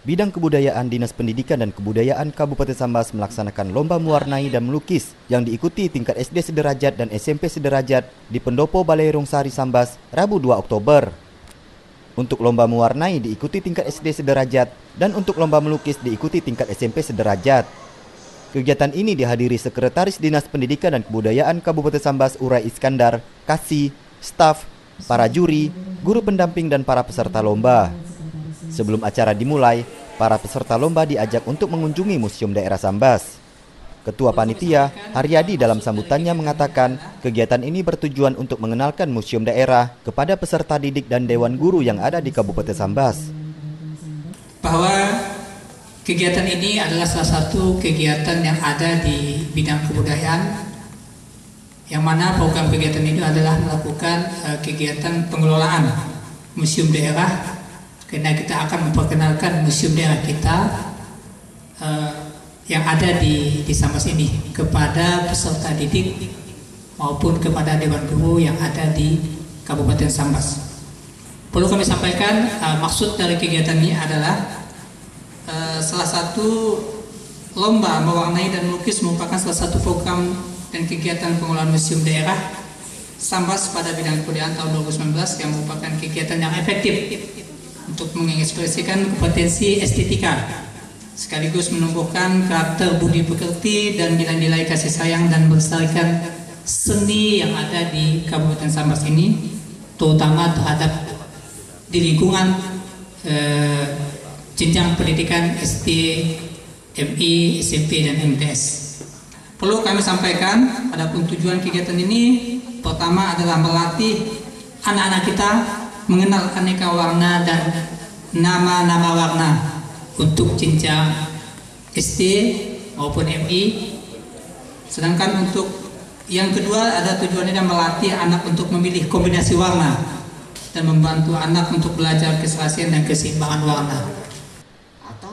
Bidang Kebudayaan Dinas Pendidikan dan Kebudayaan Kabupaten Sambas melaksanakan lomba mewarnai dan melukis yang diikuti tingkat SD sederajat dan SMP sederajat di Pendopo Balai Rongsari Sambas Rabu 2 Oktober. Untuk lomba mewarnai diikuti tingkat SD sederajat dan untuk lomba melukis diikuti tingkat SMP sederajat. Kegiatan ini dihadiri Sekretaris Dinas Pendidikan dan Kebudayaan Kabupaten Sambas Urai Iskandar, Kasih, staf, para juri, guru pendamping dan para peserta lomba. Sebelum acara dimulai, para peserta lomba diajak untuk mengunjungi Museum Daerah Sambas. Ketua Panitia, Haryadi dalam sambutannya mengatakan kegiatan ini bertujuan untuk mengenalkan museum daerah kepada peserta didik dan dewan guru yang ada di Kabupaten Sambas. Bahwa kegiatan ini adalah salah satu kegiatan yang ada di bidang kebudayaan yang mana program kegiatan ini adalah melakukan uh, kegiatan pengelolaan museum daerah karena kita akan memperkenalkan museum daerah kita uh, yang ada di di Sambas ini kepada peserta didik maupun kepada dewan guru yang ada di Kabupaten Sambas. Perlu kami sampaikan uh, maksud dari kegiatan ini adalah uh, salah satu lomba mewarnai dan melukis merupakan salah satu program dan kegiatan pengelolaan museum daerah Sambas pada bidang kebudayaan tahun 2019 yang merupakan kegiatan yang efektif untuk mengekspresikan kompetensi estetika sekaligus menumbuhkan karakter budi pekerti dan nilai-nilai kasih sayang dan melestarikan seni yang ada di Kabupaten Sambas ini terutama terhadap di lingkungan eh, jenjang pendidikan SD, MI, SMP dan MTS. Perlu kami sampaikan, adapun tujuan kegiatan ini pertama adalah melatih anak-anak kita mengenal aneka warna dan nama-nama warna untuk jenjang SD maupun MI. Sedangkan untuk yang kedua ada tujuannya melatih anak untuk memilih kombinasi warna dan membantu anak untuk belajar keserasian dan keseimbangan warna.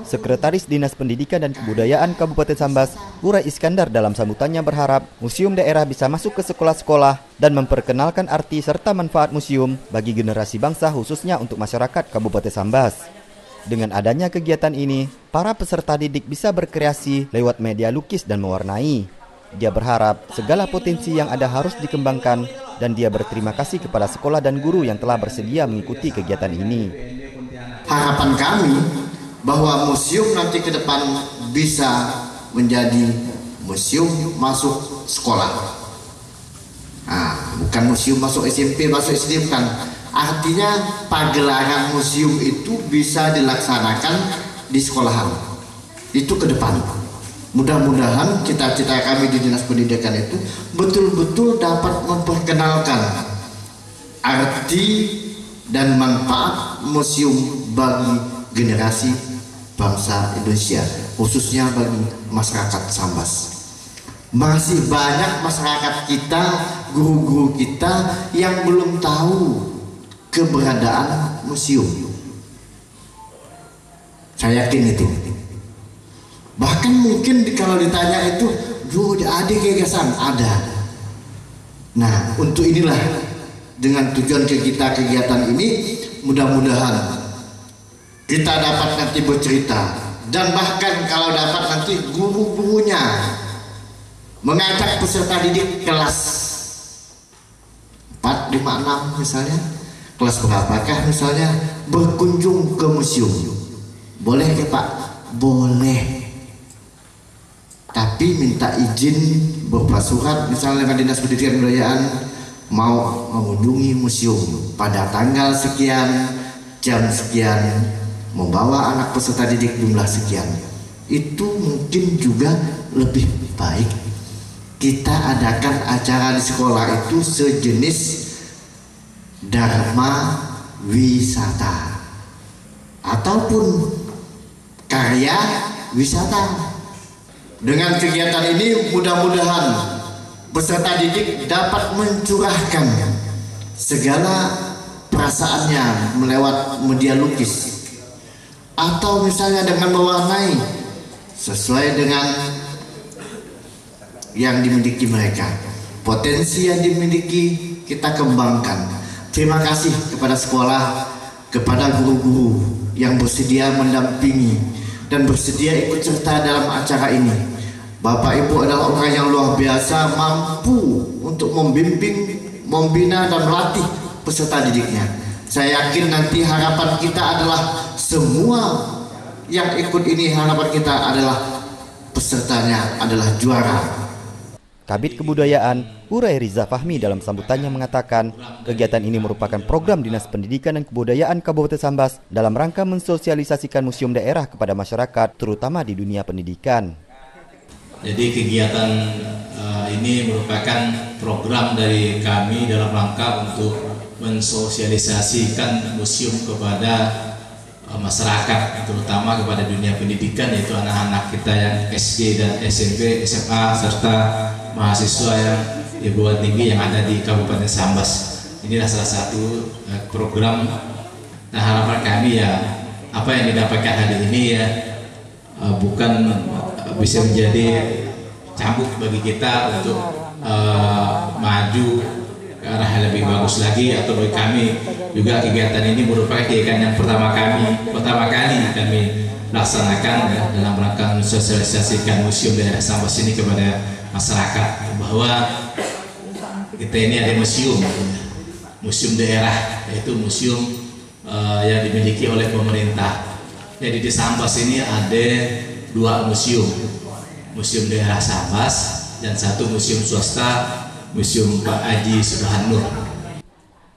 Sekretaris Dinas Pendidikan dan Kebudayaan Kabupaten Sambas, Lura Iskandar dalam sambutannya berharap museum daerah bisa masuk ke sekolah-sekolah dan memperkenalkan arti serta manfaat museum bagi generasi bangsa khususnya untuk masyarakat Kabupaten Sambas. Dengan adanya kegiatan ini, para peserta didik bisa berkreasi lewat media lukis dan mewarnai. Dia berharap segala potensi yang ada harus dikembangkan dan dia berterima kasih kepada sekolah dan guru yang telah bersedia mengikuti kegiatan ini. Harapan kami bahwa museum nanti ke depan bisa menjadi museum masuk sekolah. Nah, bukan museum masuk SMP, masuk SD bukan. Artinya pagelaran museum itu bisa dilaksanakan di sekolahan. Itu ke depan. Mudah-mudahan cita-cita kami di Dinas Pendidikan itu betul-betul dapat memperkenalkan arti dan manfaat museum bagi generasi bangsa Indonesia khususnya bagi masyarakat Sambas. Masih banyak masyarakat kita guru-guru kita yang belum tahu keberadaan museum. Saya yakin itu. Bahkan mungkin kalau ditanya itu dulu ada gagasan ada. Nah untuk inilah dengan tujuan kita kegiatan ini mudah-mudahan kita dapat nanti bercerita. Dan bahkan kalau dapat nanti guru-gurunya mengajak peserta didik kelas 4, 5, 6 misalnya kelas berapakah misalnya berkunjung ke museum. Boleh ya pak? boleh. Tapi minta izin berupa surat misalnya dengan dinas pendidikan kebudayaan mau mengunjungi museum pada tanggal sekian jam sekian membawa anak peserta didik jumlah sekian itu mungkin juga lebih baik. Kita adakan acara di sekolah itu sejenis dharma wisata ataupun karya wisata. Dengan kegiatan ini mudah-mudahan peserta didik dapat mencurahkan segala perasaannya melewat media lukis atau misalnya dengan mewarnai sesuai dengan yang dimiliki mereka potensi yang dimiliki kita kembangkan terima kasih kepada sekolah kepada guru-guru yang bersedia mendampingi dan bersedia ikut serta dalam acara ini. Bapak Ibu adalah orang yang luar biasa mampu untuk membimbing, membina dan melatih peserta didiknya. Saya yakin nanti harapan kita adalah semua yang ikut ini harapan kita adalah pesertanya adalah juara. Kabit Kebudayaan, Urai Riza Fahmi dalam sambutannya mengatakan, kegiatan ini merupakan program Dinas Pendidikan dan Kebudayaan Kabupaten Sambas dalam rangka mensosialisasikan museum daerah kepada masyarakat, terutama di dunia pendidikan. Jadi kegiatan uh, ini merupakan program dari kami dalam rangka untuk mensosialisasikan museum kepada masyarakat, terutama kepada dunia pendidikan yaitu anak-anak kita yang SD dan SMP, SMA serta mahasiswa yang perguruan tinggi yang ada di Kabupaten Sambas. Inilah salah satu uh, program nah harapan kami ya apa yang didapatkan hari ini ya bukan bisa menjadi cambuk bagi kita untuk uh, maju ke arah yang lebih bagus lagi atau bagi kami juga kegiatan ini merupakan kegiatan yang pertama kami pertama kali kami laksanakan ya, dalam rangka mensosialisasikan museum daerah Sambas ini kepada masyarakat bahwa kita ini ada museum. Museum daerah yaitu museum uh, yang dimiliki oleh pemerintah. Jadi di Sambas ini ada dua museum. Museum daerah Sambas dan satu museum swasta museum Pak Haji Subhanur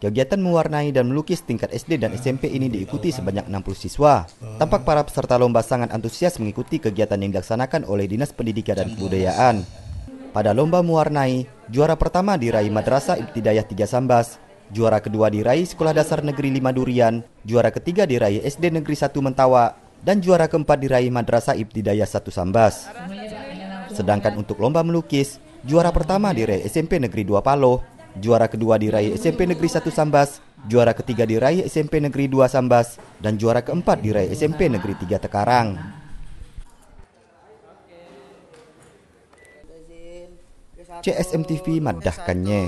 Kegiatan mewarnai dan melukis tingkat SD dan SMP ini diikuti sebanyak 60 siswa. Tampak para peserta lomba sangat antusias mengikuti kegiatan yang dilaksanakan oleh Dinas Pendidikan dan Kebudayaan. Pada lomba mewarnai, juara pertama diraih Madrasah Ibtidayah 3 Sambas, juara kedua diraih Sekolah Dasar Negeri 5 Durian, juara ketiga diraih SD Negeri 1 Mentawa, dan juara keempat diraih Madrasah Ibtidayah 1 Sambas. Sedangkan untuk lomba melukis, juara pertama diraih SMP Negeri 2 Paloh, juara kedua diraih SMP Negeri 1 Sambas, juara ketiga diraih SMP Negeri 2 Sambas, dan juara keempat diraih SMP Negeri 3 Tekarang. CSM TV madahkannya.